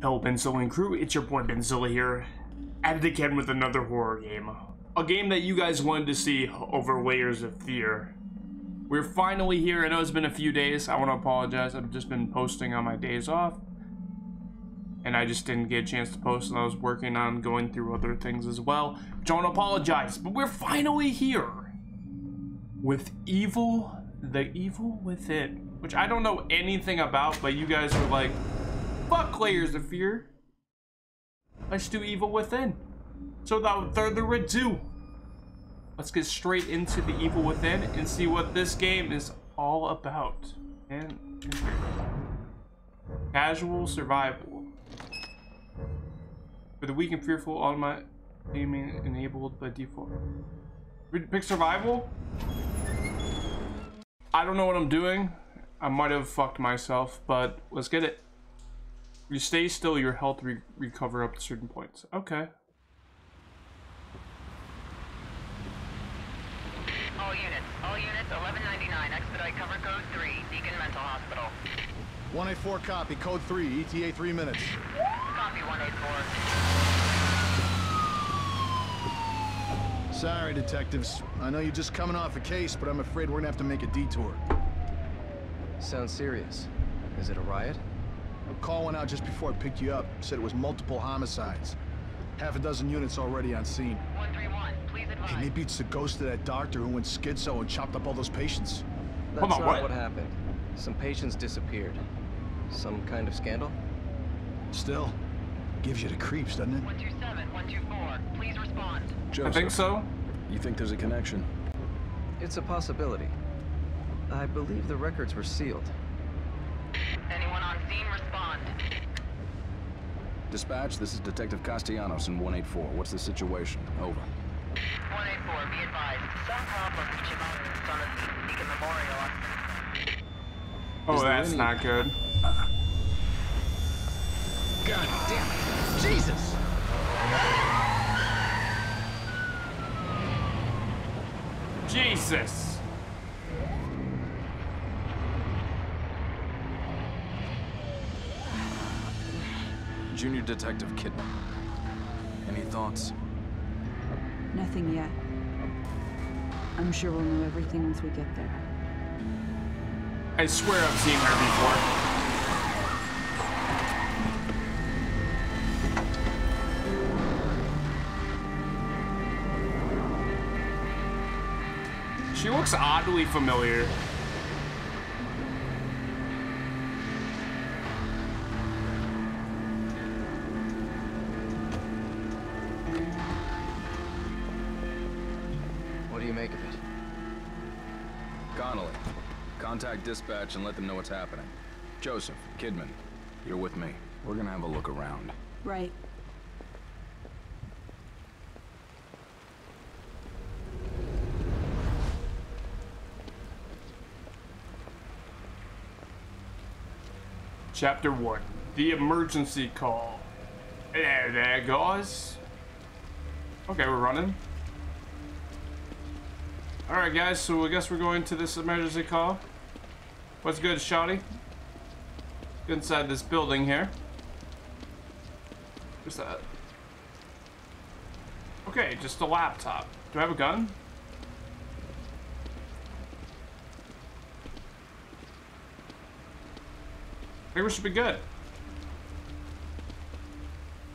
Hello, Benzilla and crew. It's your boy Benzilla here, at it again with another horror game. A game that you guys wanted to see over Layers of Fear. We're finally here. I know it's been a few days. I want to apologize. I've just been posting on my days off. And I just didn't get a chance to post, and I was working on going through other things as well. Don't apologize, but we're finally here. With Evil, the Evil Within. Which I don't know anything about, but you guys were like, fuck Layers of Fear. Let's do Evil Within. So without further ado, let's get straight into the Evil Within and see what this game is all about. And, casual survival. For the weak and fearful, automatic aiming enabled by default. Pick survival? I don't know what I'm doing. I might have fucked myself, but let's get it. You stay still, your health re recover up to certain points. Okay. All units, all units, 1199, expedite cover code 3, Beacon Mental Hospital. 184 copy, code 3, ETA 3 minutes. Copy 184. Sorry, detectives. I know you're just coming off a case, but I'm afraid we're gonna have to make a detour. Sounds serious. Is it a riot? A call went out just before I picked you up. Said it was multiple homicides. Half a dozen units already on scene. 131, please advise. Hey, maybe it's the ghost of that doctor who went schizo and chopped up all those patients. That's Hold on, not what? what happened. Some patients disappeared. Some kind of scandal? Still, gives you the creeps, doesn't it? 127, 124, please respond. Joseph, I think so. You think there's a connection? It's a possibility. I believe the records were sealed. Anyone on scene, respond. Dispatch, this is Detective Castellanos in 184. What's the situation? Over. 184, be advised. Some problem reaching out on the Beacon Memorial. Oh, that's any- not good. God damn it! Jesus! Jesus. Junior Detective Kidman. Any thoughts? Nothing yet. I'm sure we'll know everything once we get there. I swear I've seen her before. She looks oddly familiar. Make of it? Connolly, contact dispatch and let them know what's happening. Joseph, Kidman, you're with me. We're gonna have a look around. Right. Chapter 1 The Emergency Call. Hello there, guys. Okay, we're running. Alright, guys, so I guess we're going to this emergency call. What's good, Shotty? Inside this building here. What's that? Okay, just a laptop. Do I have a gun? I think we should be good.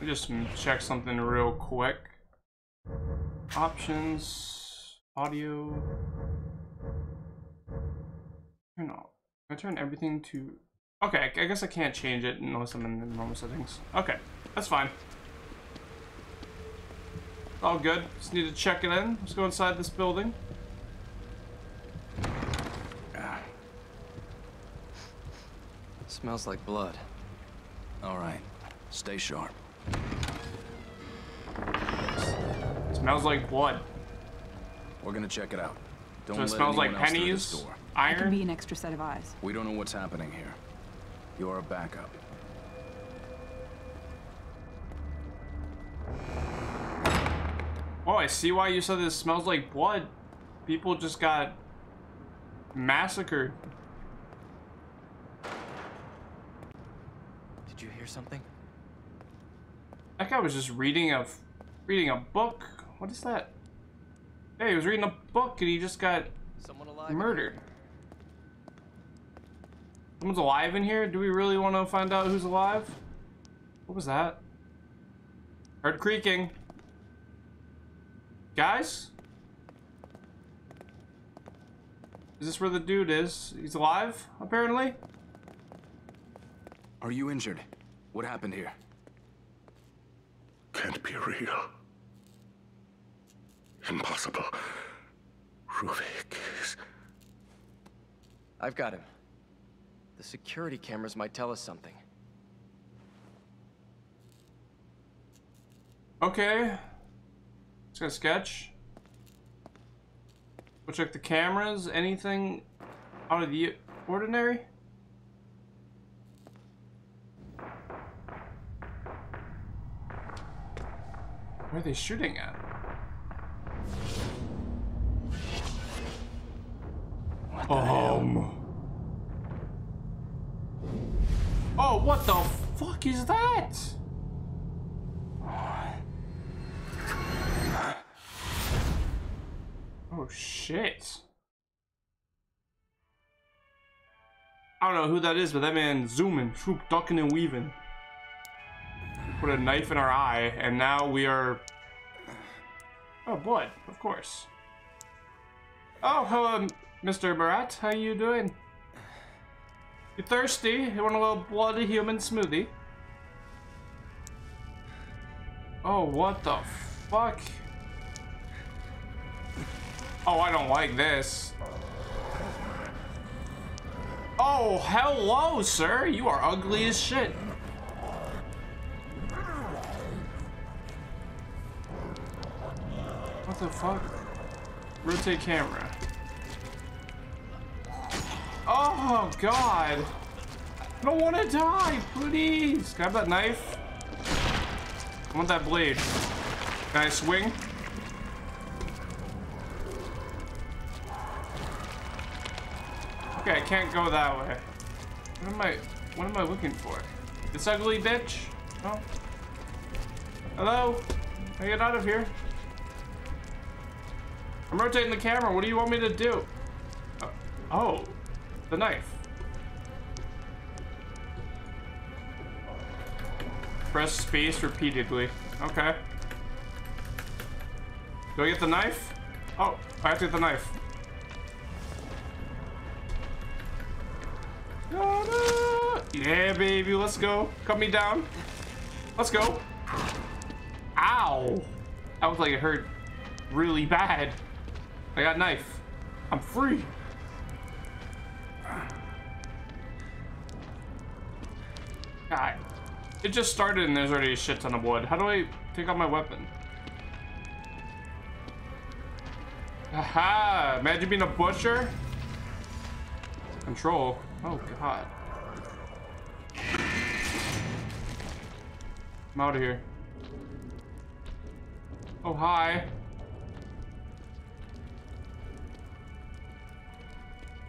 Let me just check something real quick. Options, audio. Turn off. Can I turn everything to? Okay, I guess I can't change it unless I'm in the normal settings. Okay, that's fine. All good. Just need to check it in. Let's go inside this building. Smells like blood. All right, stay sharp. Smells like blood. We're gonna check it out. Don't So it let smells like anyone else through this pennies, door. I can be an extra set of eyes. We don't know what's happening here. You're a backup. Oh, I see why you said this smells like blood. People just got massacred. Did you hear something? That guy was just reading a reading a book. What is that? Hey, he was reading a book and he just got Someone alive? murdered. Someone's alive in here? Do we really want to find out who's alive? What was that? Heard creaking. Guys? Is this where the dude is? He's alive, apparently? Are you injured? What happened here? Can't be real. Impossible. Ruvik is... I've got him. The security cameras might tell us something. Okay. Let's go sketch. We'll check the cameras. Anything out of the ordinary? Where are they shooting at? Um. Oh, what the fuck is that? Oh shit. I don't know who that is, but that man zooming, swoop, ducking and weaving. Put a knife in our eye, and now we are. Oh, blood, of course. Oh, hello, Mr. Barat. How you doing? You thirsty? You want a little bloody human smoothie? Oh, what the fuck? Oh, I don't like this. Oh, hello, sir. You are ugly as shit. What the fuck? Rotate camera. Oh, God. I don't want to die. Please. Grab that knife? I want that blade. Can I swing? Okay, I can't go that way. What am I, what am I looking for? This ugly bitch? Oh. Hello? I get out of here. I'm rotating the camera. What do you want me to do? Oh, the knife. Press space repeatedly. Okay. Do I get the knife? Oh, I have to get the knife. Yeah, baby, let's go. Cut me down. Let's go. Ow. That was like it hurt really bad. I got knife. I'm free. It just started and there's already a shit ton of wood. How do I take out my weapon? Aha! Imagine being a butcher. Control. Oh god. I'm out of here. Oh, hi.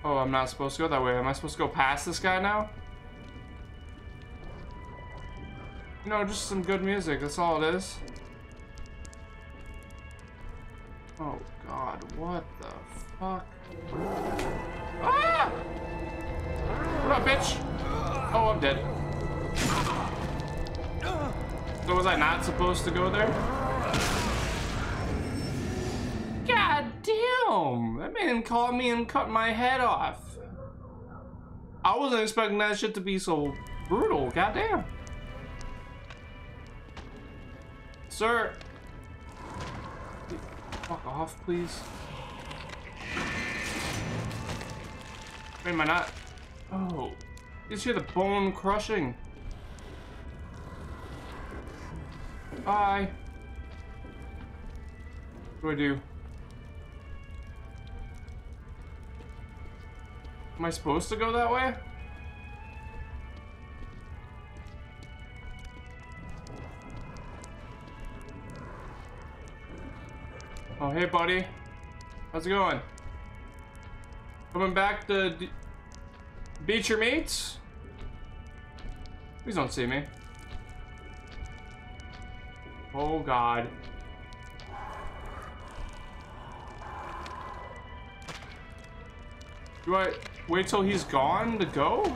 Oh, I'm not supposed to go that way. Am I supposed to go past this guy now? No, just some good music. That's all it is. Oh, God. What the fuck? Ah! What up, bitch? Oh, I'm dead. So was I not supposed to go there? God damn! That man called me and cut my head off. I wasn't expecting that shit to be so brutal. God damn. Sir. Fuck off, please. Wait, am I not? Oh. You hear the bone crushing. Bye. What do I do? Am I supposed to go that way? Oh, hey, buddy. How's it going? Coming back to beat your mates? Please don't see me. Oh god. Do I wait till he's gone to go?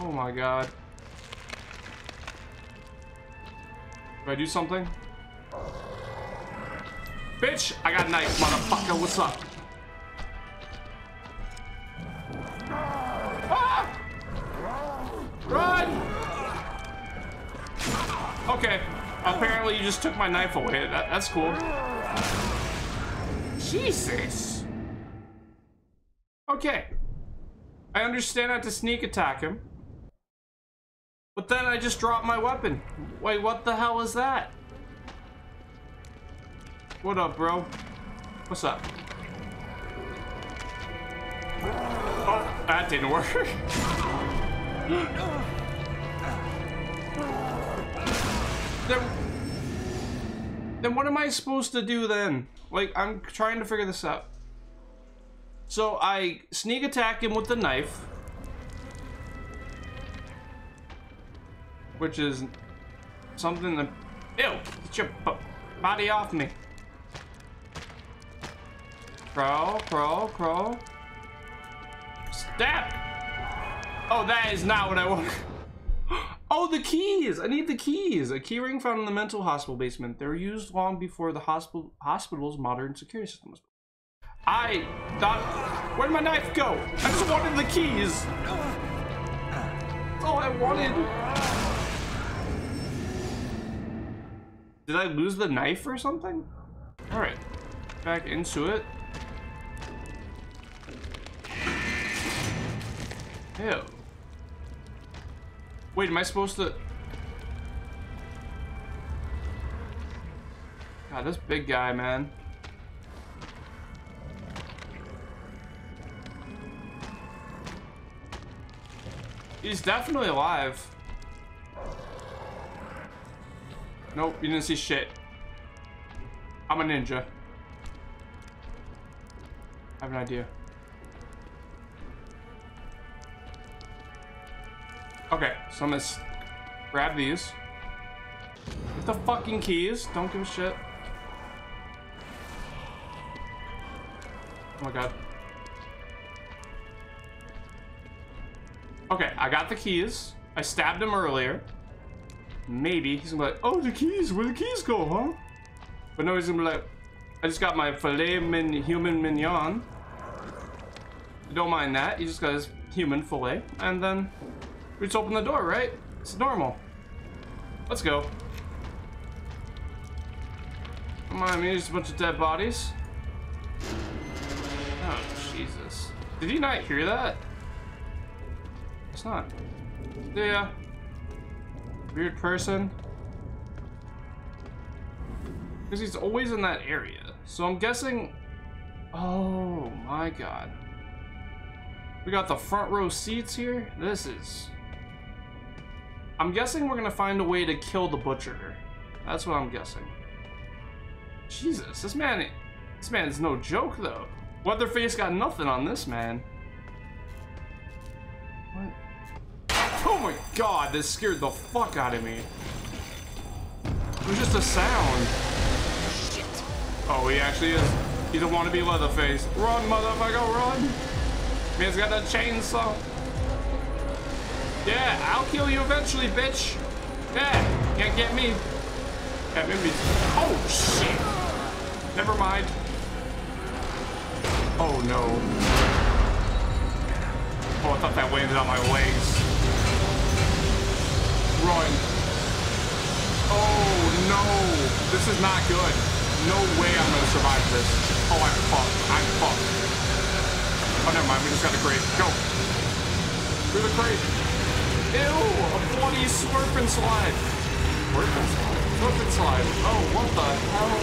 Oh my god. Do I do something? Bitch, I got knife, motherfucker. What's up? Ah! Run! Okay. Apparently you just took my knife away. That, that's cool. Jesus. Okay. I understand have to sneak attack him. But then I just dropped my weapon. Wait, what the hell is that? What up, bro? What's up? Oh, that didn't work. then, then what am I supposed to do then? Like, I'm trying to figure this out. So I sneak attack him with the knife. Which is something that... Ew! Get your body off me. Crawl, crawl, crawl. Stab! Oh, that is not what I want. Oh, the keys! I need the keys! A key ring found in the mental hospital basement. They were used long before the hospital hospital's modern security system was I thought... Where'd my knife go? I just wanted the keys! That's all I wanted. Did I lose the knife or something? Alright. Back into it. Ew. Wait, am I supposed to... God, this big guy, man. He's definitely alive. Nope, you didn't see shit. I'm a ninja. I have an idea. Okay, so I'm gonna grab these. With the fucking keys. Don't give a shit. Oh my god. Okay, I got the keys. I stabbed him earlier. Maybe he's gonna be like, oh, the keys, where the keys go, huh? But no, he's gonna be like, I just got my filet min human mignon. Don't mind that. You just got his human filet, and then we just open the door, right? It's normal. Let's go. Come on, I mean, just a bunch of dead bodies. Oh, Jesus. Did you not hear that? It's not. Yeah. Weird person. Because he's always in that area. So I'm guessing... Oh my god. We got the front row seats here. This is... I'm guessing we're gonna find a way to kill the butcher. That's what I'm guessing. Jesus, this man... This man's no joke, though. Leatherface got nothing on this man. What? Oh my god, this scared the fuck out of me. It was just a sound. Oh, he actually is. He's a wannabe Leatherface. Run, motherfucker, run! Man's got a chainsaw. Yeah, I'll kill you eventually, bitch. Yeah, can't get me. Can't get me. Oh, shit. Never mind. Oh, no. Oh, I thought that landed on my legs. Run. Oh, no. This is not good. No way I'm gonna survive this. Oh, I'm fucked. I'm fucked. Oh, never mind. We just got a crate. Go. Through the crate. Ew, a bloody and slide. And slide? Slide. Oh, what the hell?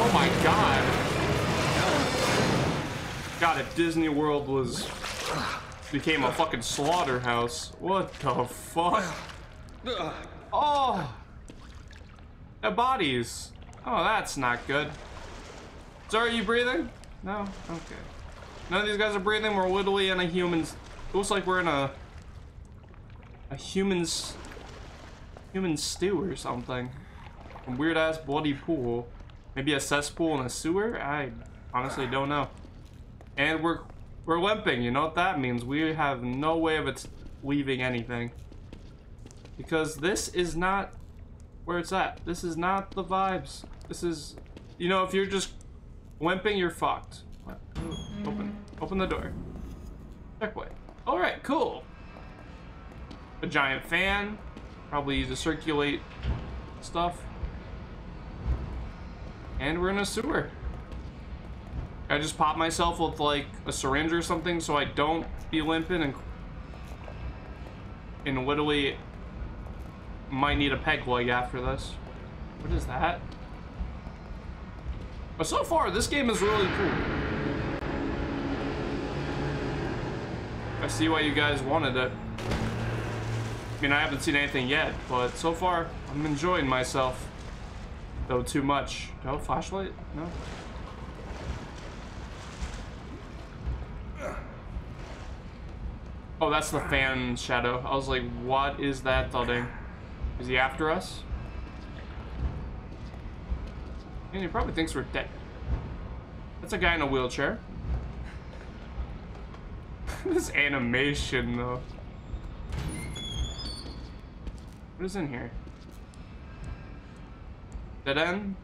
Oh my god. God, if Disney World was became a fucking slaughterhouse. What the fuck? Oh! The bodies. Oh, that's not good. So are you breathing? No? Okay. None of these guys are breathing. We're literally in a human's... Looks like we're in a... A human's human stew or something. A weird ass bloody pool. Maybe a cesspool in a sewer? I honestly don't know. And we're we're limping, you know what that means? We have no way of it leaving anything. Because this is not where it's at. This is not the vibes. This is you know, if you're just limping, you're fucked. Open open the door. Checkway. Alright, cool. A giant fan. Probably to circulate stuff. And we're in a sewer. I just pop myself with like a syringe or something so I don't be limping and and literally might need a peg leg after this. What is that? But so far, this game is really cool. I see why you guys wanted it. I mean, I haven't seen anything yet, but so far, I'm enjoying myself. Though too much. No flashlight? No. Oh, that's the fan shadow. I was like, what is that thudding? Is he after us? And he probably thinks we're dead. That's a guy in a wheelchair. this animation, though. What is in here? Dead end?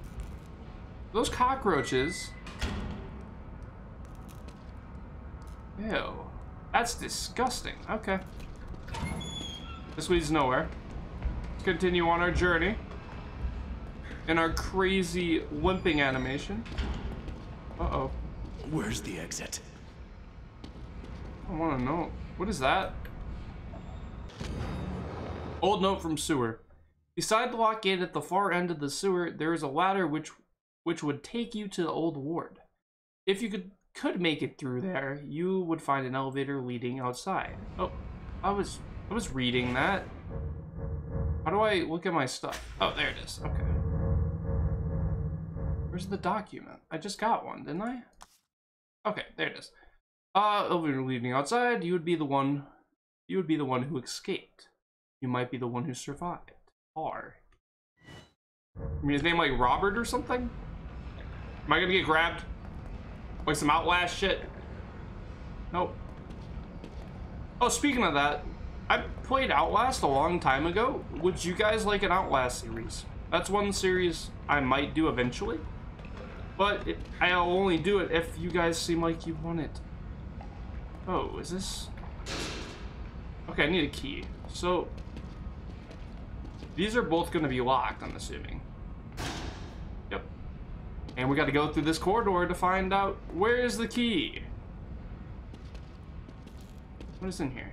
Those cockroaches. Ew. That's disgusting. Okay. This leads nowhere. Let's continue on our journey. In our crazy limping animation. Uh-oh. Where's the exit? I want to know. What is that? Old note from sewer. Beside the lock gate at the far end of the sewer, there is a ladder which which would take you to the old ward. If you could could make it through there, you would find an elevator leading outside. Oh, I was I was reading that. How do I look at my stuff? Oh, there it is. Okay. Where's the document? I just got one, didn't I? Okay, there it is. Uh, elevator leading outside, you would be the one you would be the one who escaped. You might be the one who survived. R. I mean, his name like Robert or something? Am I gonna get grabbed? Like some Outlast shit? Nope. Oh, speaking of that, I played Outlast a long time ago. Would you guys like an Outlast series? That's one series I might do eventually. But it, I'll only do it if you guys seem like you want it. Oh, is this... Okay, I need a key. So, these are both going to be locked, I'm assuming. Yep. And we got to go through this corridor to find out where is the key. What is in here?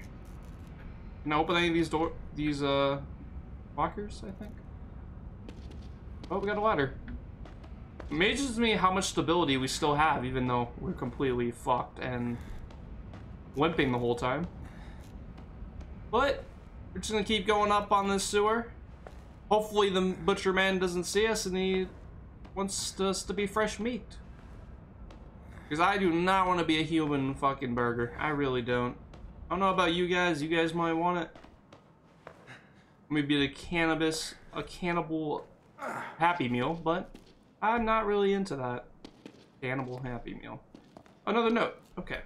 Can I open any of these door, these uh, lockers? I think. Oh, we got a ladder. Amazes me how much stability we still have, even though we're completely fucked and limping the whole time. But we're just gonna keep going up on this sewer. Hopefully the butcher man doesn't see us and he wants us to be fresh meat. Because I do not want to be a human fucking burger. I really don't. I don't know about you guys. You guys might want it. Maybe the cannabis, a cannibal happy meal, but I'm not really into that. Cannibal happy meal. Another note. Okay.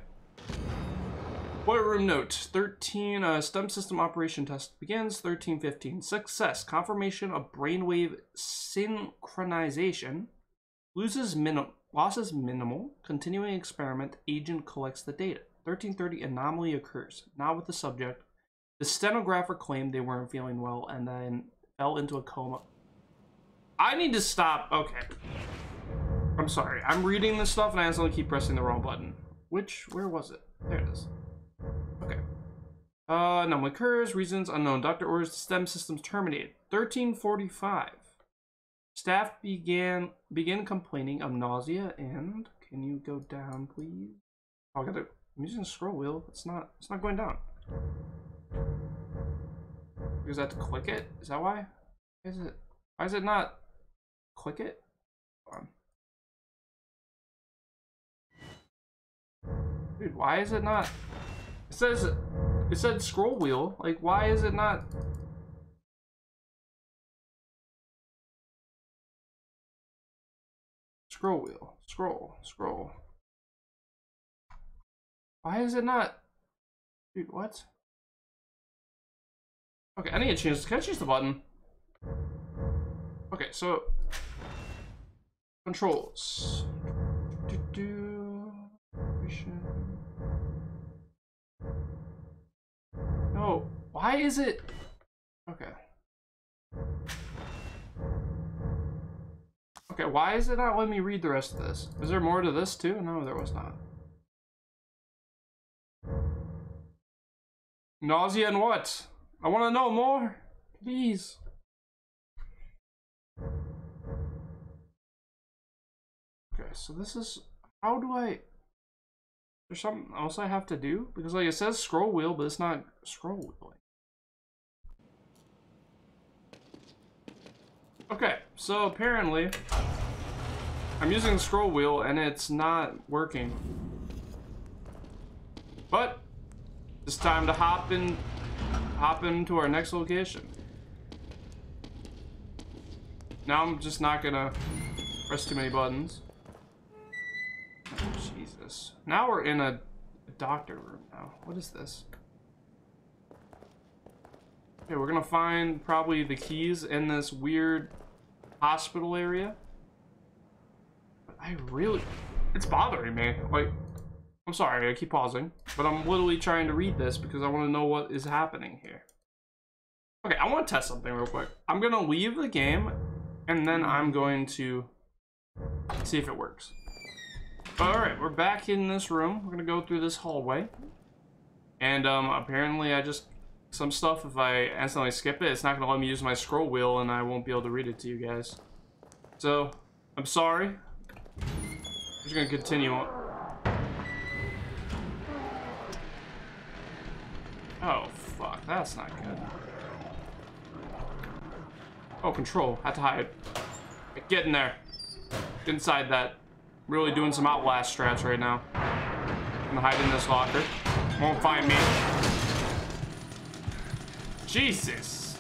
Boiler room note 13 uh, stem system operation test begins 1315 success confirmation of brainwave synchronization. Loses minim losses minimal. Continuing experiment agent collects the data. 1330 anomaly occurs. Not with the subject. The stenographer claimed they weren't feeling well and then fell into a coma. I need to stop okay. I'm sorry I'm reading this stuff and I accidentally keep pressing the wrong button. Which where was it? There it is. Uh, no occurs. Reasons unknown. Doctor orders the stem systems terminated. 1345. Staff began begin complaining of nausea and can you go down, please? Oh, I gotta. I'm using the scroll wheel. It's not. It's not going down. Because I have to click it. Is that why? Is it? Why is it not? Click it. Dude, why is it not? It says it said scroll wheel. Like, why is it not... Scroll wheel. Scroll. Scroll. Why is it not... Dude, what? Okay, I need to change. Can I change the button? Okay, so... Controls. Why is it? Okay. Okay, why is it not letting me read the rest of this? Is there more to this too? No, there was not. Nausea and what? I want to know more. Please. Okay, so this is... How do I... There's something else I have to do? Because like it says scroll wheel, but it's not scroll wheeling. Okay, so apparently I'm using the scroll wheel and it's not working. But it's time to hop in hop into our next location. Now I'm just not gonna press too many buttons. Jesus. Now we're in a, a doctor room now. What is this? Okay, we're gonna find probably the keys in this weird hospital area. I really, it's bothering me. Like, I'm sorry, I keep pausing, but I'm literally trying to read this because I want to know what is happening here. Okay, I want to test something real quick. I'm gonna leave the game, and then I'm going to see if it works. All right, we're back in this room. We're gonna go through this hallway, and um, apparently I just some stuff, if I accidentally skip it, it's not going to let me use my scroll wheel and I won't be able to read it to you guys. So, I'm sorry. I'm just going to continue on. Oh, fuck. That's not good. Oh, control. Had to hide. Get in there. Get inside that. Really doing some Outlast strats right now. I'm gonna hide in this locker. Won't find me. Jesus.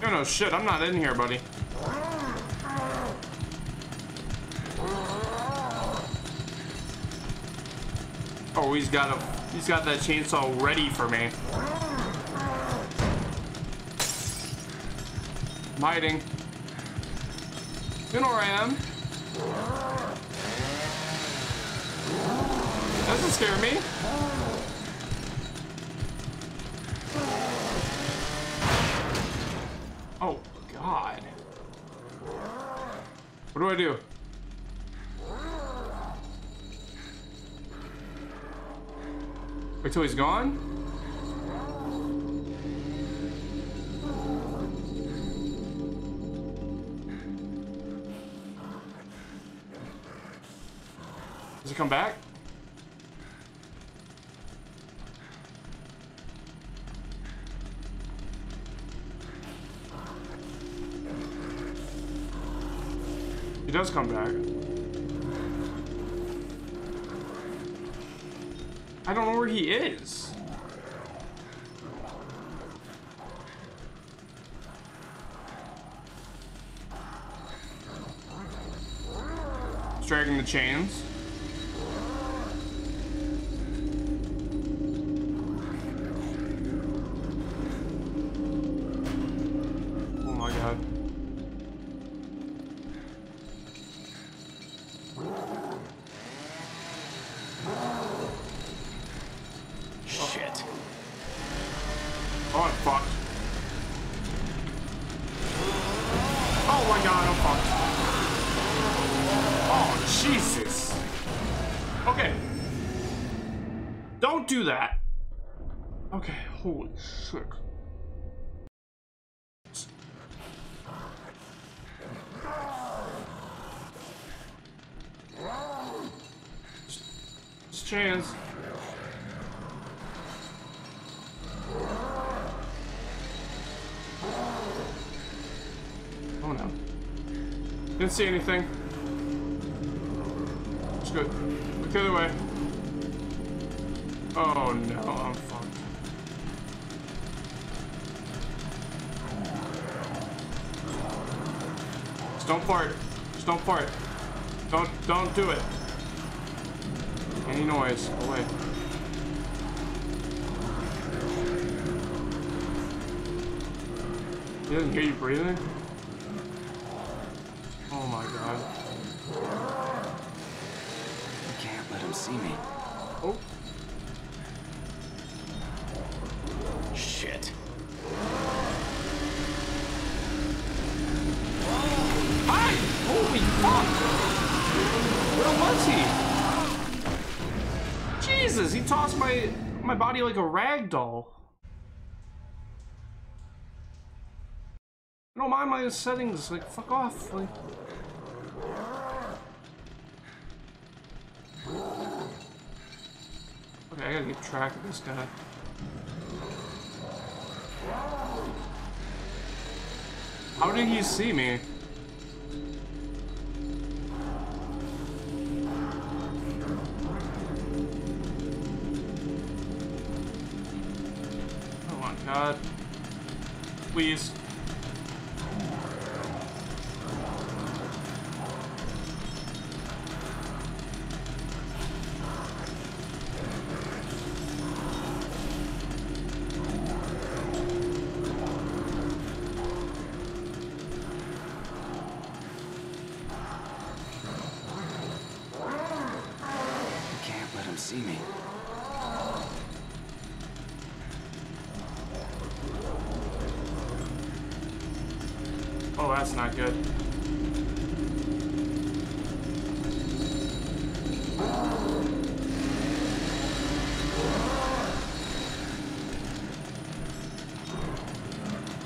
No, no, shit, I'm not in here, buddy. Oh, he's got a, he's got that chainsaw ready for me. I'm hiding. You know where I am. Doesn't scare me. What do I do? Wait till he's gone? Does he come back? He does come back. I don't know where he is. Dragging the chains. See anything. It's good. Look the other way. Oh no, I'm fucked. Just don't fart. Just don't fart. Don't don't do it. Any noise. Away. He doesn't hear you breathing? Oh my god. I can't let him see me. Oh. Shit. Hi! Holy fuck! Where was he? Jesus, he tossed my my body like a rag doll. I don't mind my settings, like fuck off, like. Okay, I gotta keep track of this guy. How did he see me? Oh my god. Please. I can't let him see me. Oh, that's not good.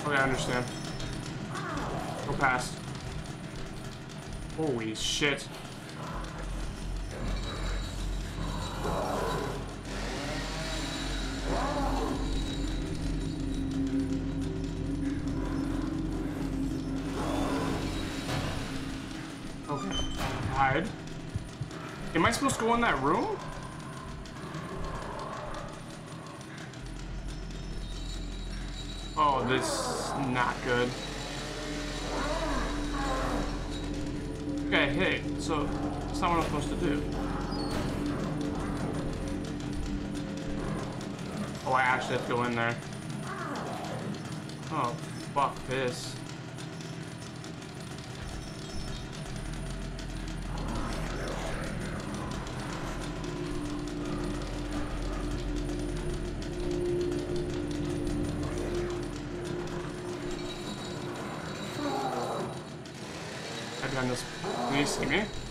Okay, I understand. Go past. Holy shit. In that room? Oh, this is not good. Okay, hey, so that's not what I'm supposed to do. Oh, I actually have to go in there. Oh, fuck this. I've done this.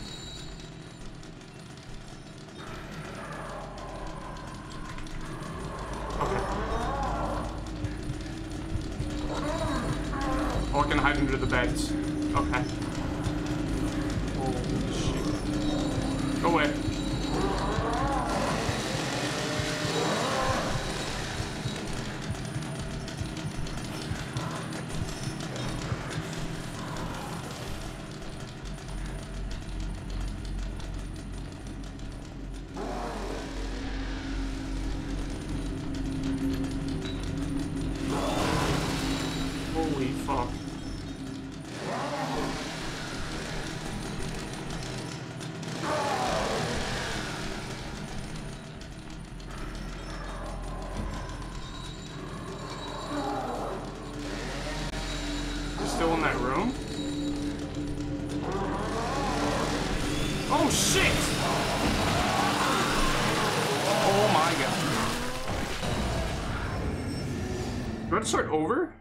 Start over?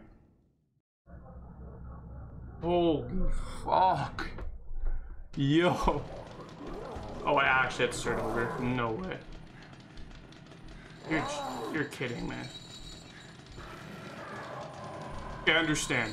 Oh, fuck. Yo. Oh, I actually had to start over. No way. You're, you're kidding, man. I understand.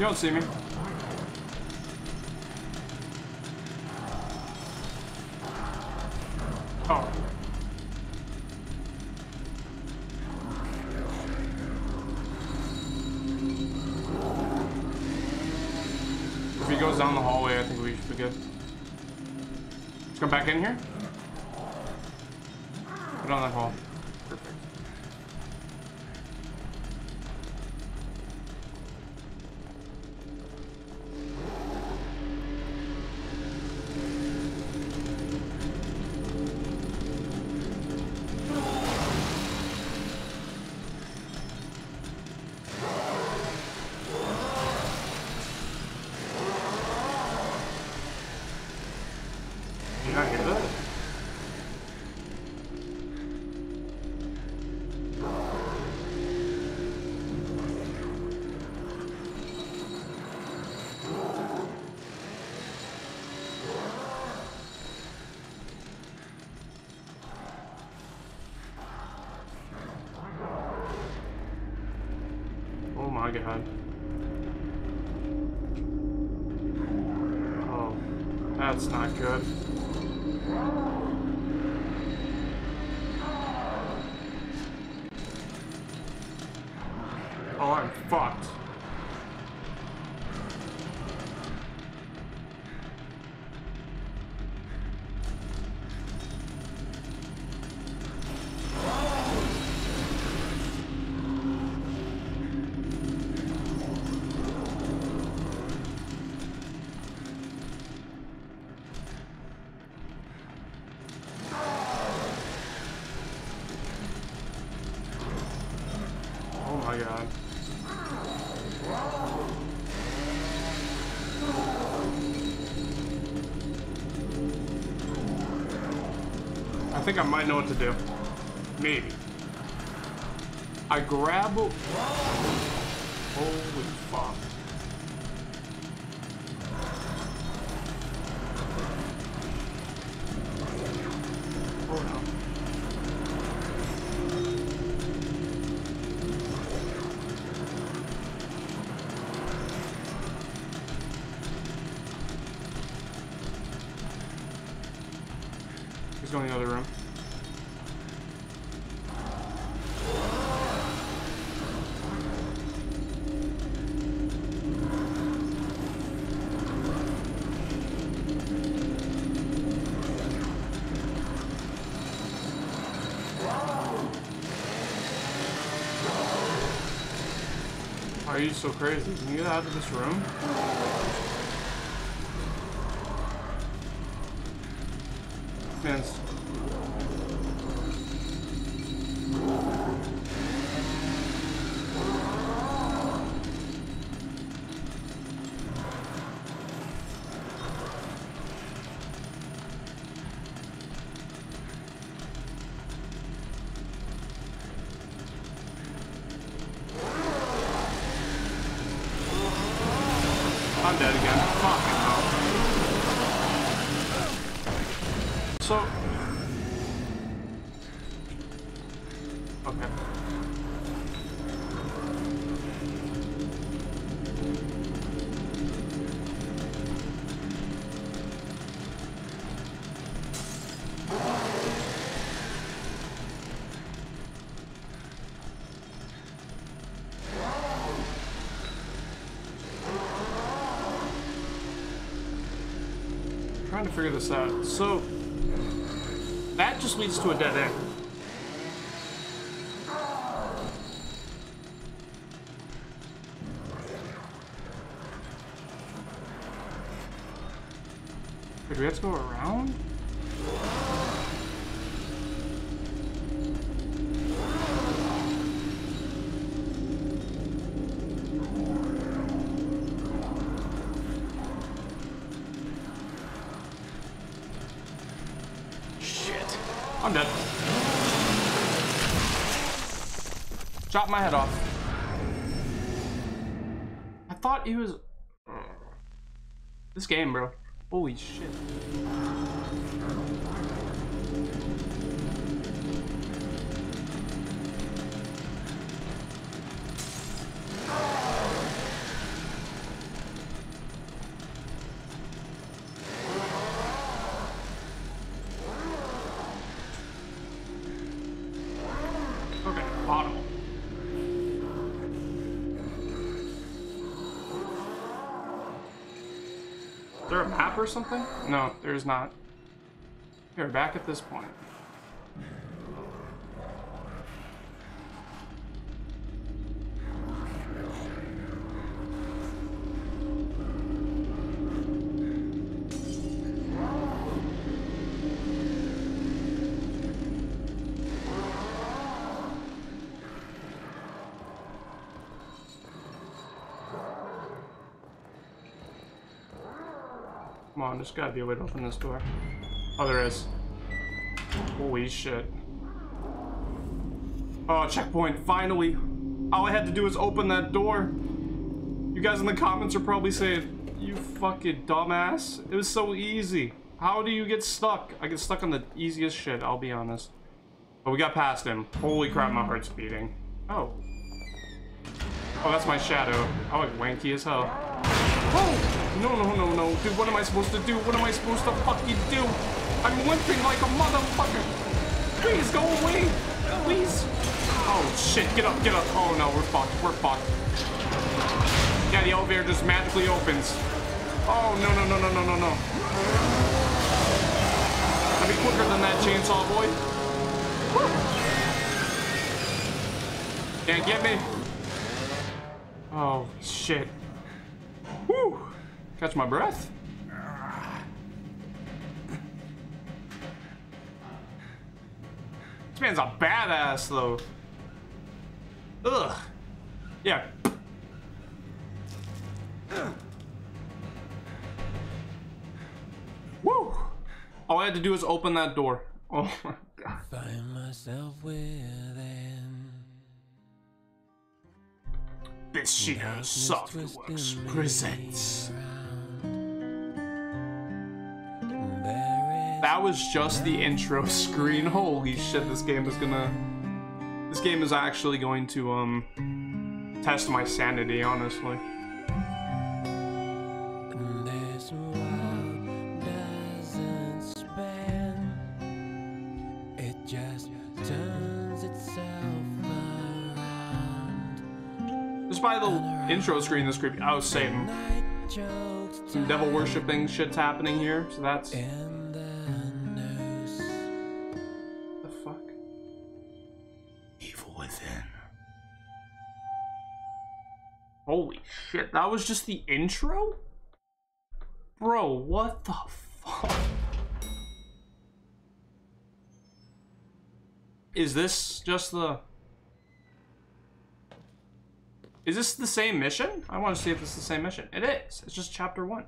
You don't see me. Oh. If he goes down the hallway, I think we should be good. Let's go back in here. Put on that hall. Oh my god. Oh, that's not good. Oh, I'm fucked. Oh my god. I think I might know what to do. Maybe. I grab. Holy fuck. Oh no. He's going in the other room. Why are you so crazy? Can you get out of this room? To figure this out. So, that just leads to a dead end. Do we have to go around? I'm dead. Chop my head off. I thought he was... This game, bro. Holy shit. Or something? No, there's not. Here, back at this point. There's gotta be a way to open this door. Oh, there is. Holy shit. Oh, checkpoint, finally. All I had to do was open that door. You guys in the comments are probably saying, you fucking dumbass. It was so easy. How do you get stuck? I get stuck on the easiest shit, I'll be honest. But we got past him. Holy crap, my heart's beating. Oh. Oh, that's my shadow. I look wanky as hell. Oh! No, no, no, no. Dude, what am I supposed to do? What am I supposed to fucking do? I'm limping like a motherfucker. Please go away. Please. Oh, shit. Get up, get up. Oh, no, we're fucked. We're fucked. Yeah, the elevator just magically opens. Oh, no, no, no, no, no, no, no. I'll be quicker than that chainsaw boy. Can't get me. Oh, shit. Catch my breath. This man's a badass, though. Ugh. Yeah. Woo! All I had to do was open that door. Oh my god. Find myself within. Bethesda Softworks presents. That was just the intro screen. Holy shit, this game is gonna... This game is actually going to, um... Test my sanity, honestly. This world doesn't spin. It just turns itself around. Just by the intro screen, this creepy. Oh, Satan. Some devil worshipping shit's happening here, so that's... shit, that was just the intro? Bro, what the fuck? Is this just the... Is this the same mission? I want to see if is the same mission. It is. It's just chapter one.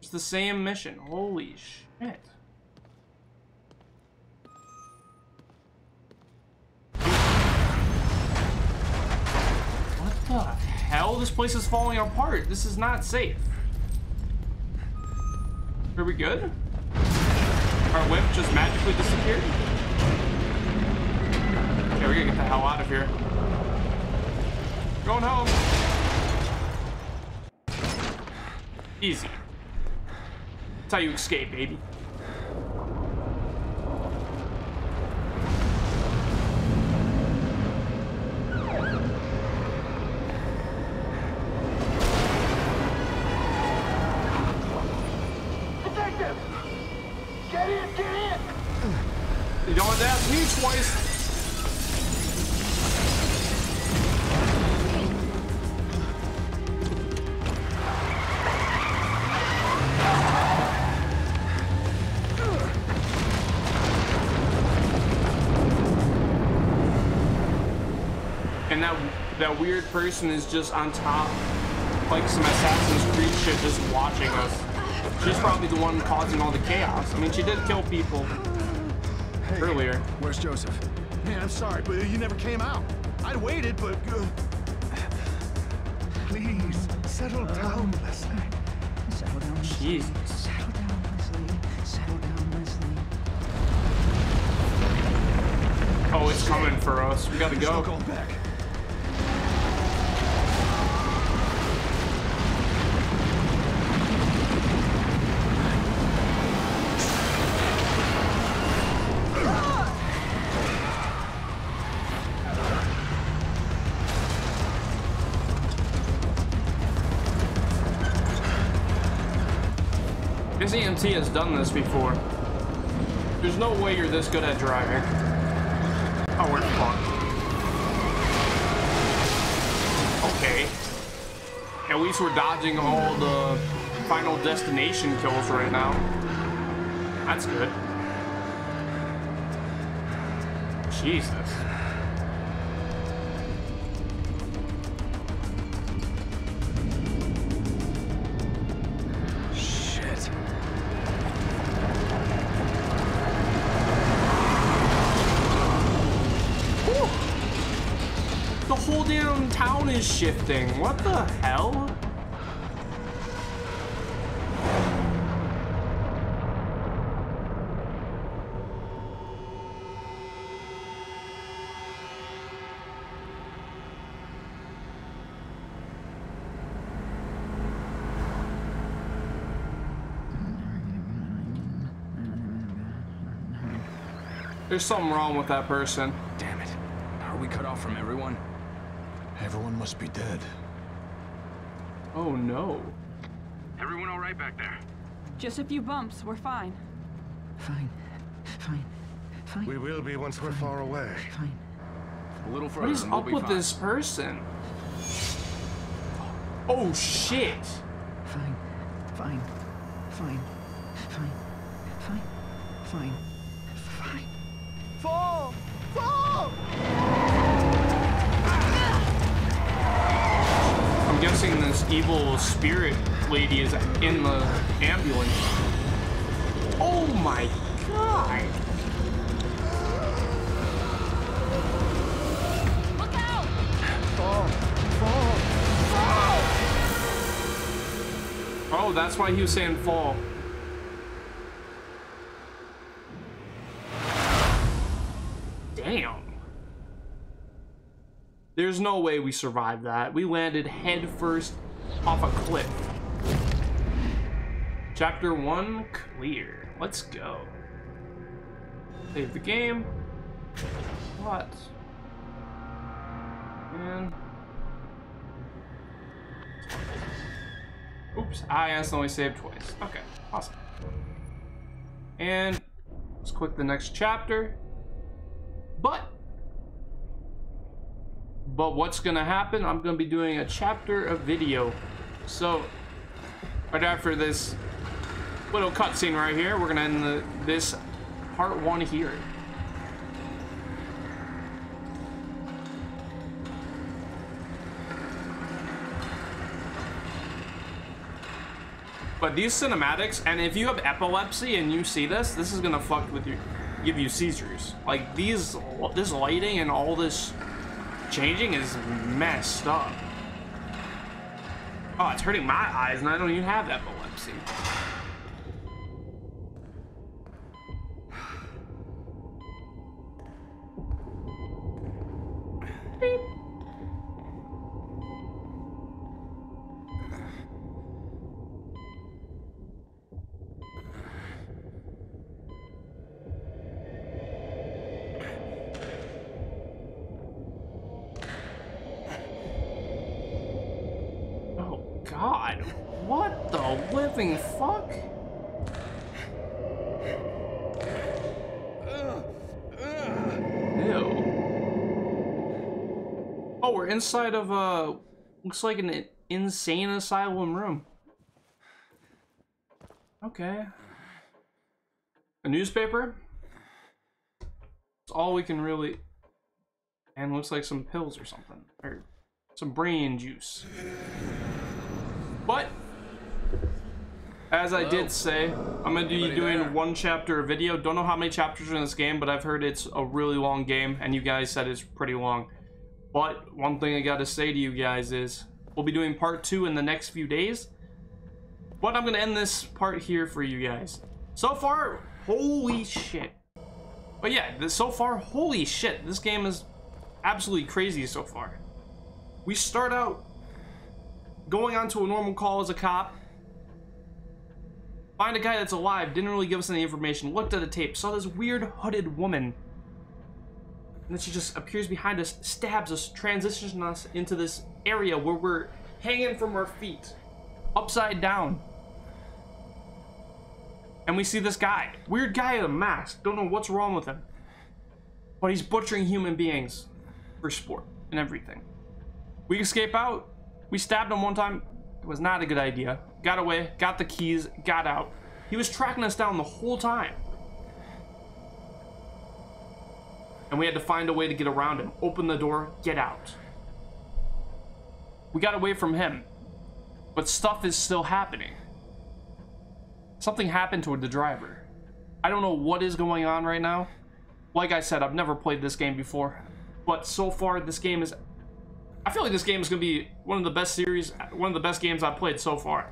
It's the same mission. Holy shit. What the hell? This place is falling apart. This is not safe. Are we good? Our whip just magically disappeared? Okay, we're gonna get the hell out of here. Going home. Easy. That's how you escape, baby. And that that weird person is just on top, like some Assassin's Creed shit, just watching us. She's probably the one causing all the chaos. I mean, she did kill people. earlier. Where's Joseph? Man, I'm sorry, but you never came out. I'd waited, but... Uh... Please, settle down, Leslie. Settle down, Leslie. Jesus. Settle down, Leslie. Settle down, Leslie. Oh, it's coming for us. We gotta There's no go. Going back. This EMT has done this before. There's no way you're this good at driving. Oh, we're fucked. Okay. At least we're dodging all the final destination kills right now. That's good. Jesus. Is shifting. What the hell? There's something wrong with that person. Damn it. Are we cut off from everyone? Everyone must be dead. Oh no. Everyone all right back there? Just a few bumps. We're fine. Fine. Fine. Fine. We will be once we're far away. Fine. A little further What is and we'll up with fine. this person? Oh shit! Fine. Fine. Fine. Fine. Fine. Fine. Fine. Evil spirit lady is in the ambulance. Oh my god! Look out! Fall! Fall! Fall! Oh, that's why he was saying fall. Damn. There's no way we survived that. We landed head first off a cliff. Chapter 1 clear. Let's go. Save the game. What? Man. Oops, I accidentally saved twice. Okay, awesome. And let's click the next chapter. But, but what's gonna happen? I'm gonna be doing a chapter of video. So, right after this little cutscene right here, we're gonna end the, this part one here. But these cinematics, and if you have epilepsy and you see this, this is gonna fuck with you, give you seizures. Like these, this lighting and all this changing is messed up. Oh, it's hurting my eyes, and I don't even have epilepsy. God! What the living fuck? Ew. Oh, we're inside of a looks like an insane asylum room. Okay. A newspaper. It's all we can really. And looks like some pills or something, or some brain juice. But as I Hello. did say, I'm gonna be doing there? one chapter video. Don't know how many chapters are in this game, but I've heard it's a really long game, and you guys said it's pretty long. But one thing I gotta say to you guys is, we'll be doing part two in the next few days. But I'm gonna end this part here for you guys. So far, holy shit. But yeah, this, so far, holy shit, this game is absolutely crazy so far. We start out going on to a normal call as a cop, find a guy that's alive, didn't really give us any information, looked at the tape, saw this weird hooded woman, and then she just appears behind us, stabs us, transitions us into this area where we're hanging from our feet, upside down. And we see this guy, weird guy in a mask, don't know what's wrong with him. But he's butchering human beings for sport and everything. We escape out. We stabbed him one time. It was not a good idea. Got away, got the keys, got out. He was tracking us down the whole time. And we had to find a way to get around him. Open the door, get out. We got away from him. But stuff is still happening. Something happened to the driver. I don't know what is going on right now. Like I said, I've never played this game before. But so far, this game is I feel like this game is going to be one of the best series, one of the best games I've played so far.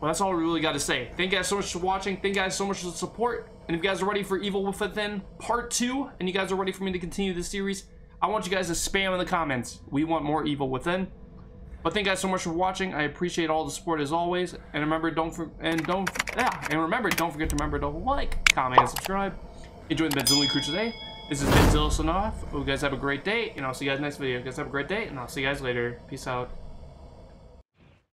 Well, that's all we really got to say. Thank you guys so much for watching. Thank you guys so much for the support. And if you guys are ready for Evil Within Part 2, and you guys are ready for me to continue this series, I want you guys to spam in the comments. We want more Evil Within. But thank you guys so much for watching. I appreciate all the support as always. And remember, don't for, and don't yeah, and remember, don't forget to remember to like, comment, and subscribe. Enjoy the Benzilla crew today. This is Benzilla Sonoff. Hope you guys have a great day, and I'll see you guys next video. You guys have a great day, and I'll see you guys later. Peace out.